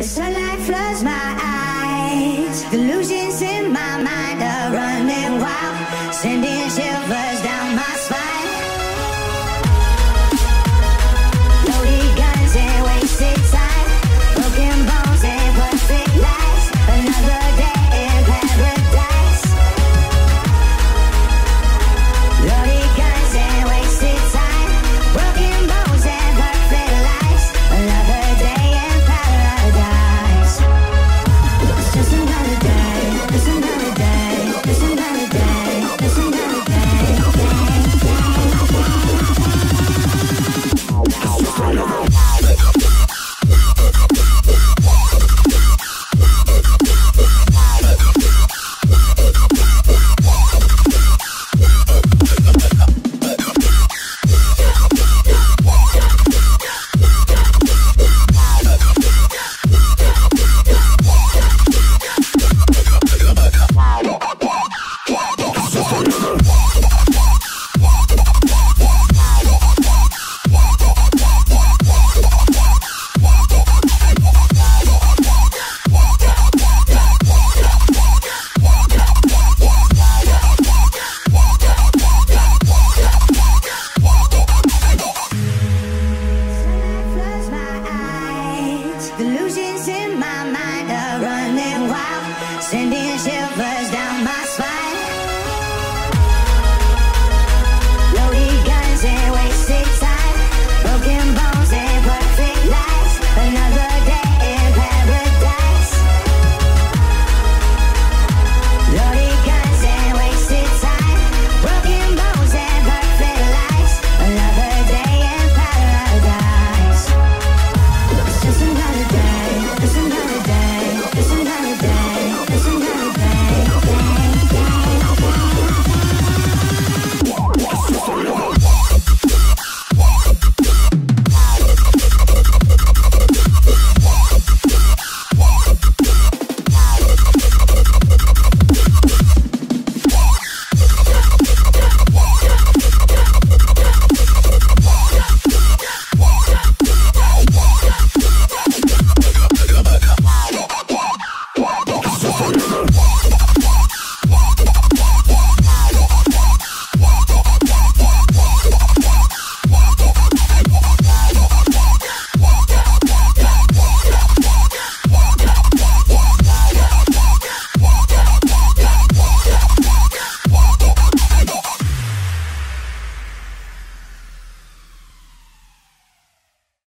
The sunlight floods my eyes. Delusions in my mind are running wild, sending shivers. Illusions in my mind are running wild, sending shivers.